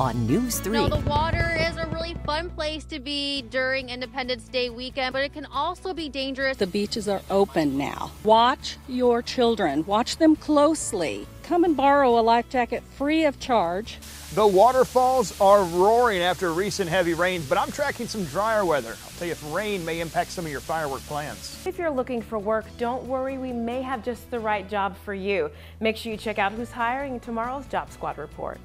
on News 3. Now, the water is a really fun place to be during Independence Day weekend, but it can also be dangerous. The beaches are open now. Watch your children, watch them closely. Come and borrow a life jacket free of charge. The waterfalls are roaring after recent heavy rains, but I'm tracking some drier weather. I'll tell you if rain may impact some of your firework plans. If you're looking for work, don't worry, we may have just the right job for you. Make sure you check out who's hiring tomorrow's Job Squad report.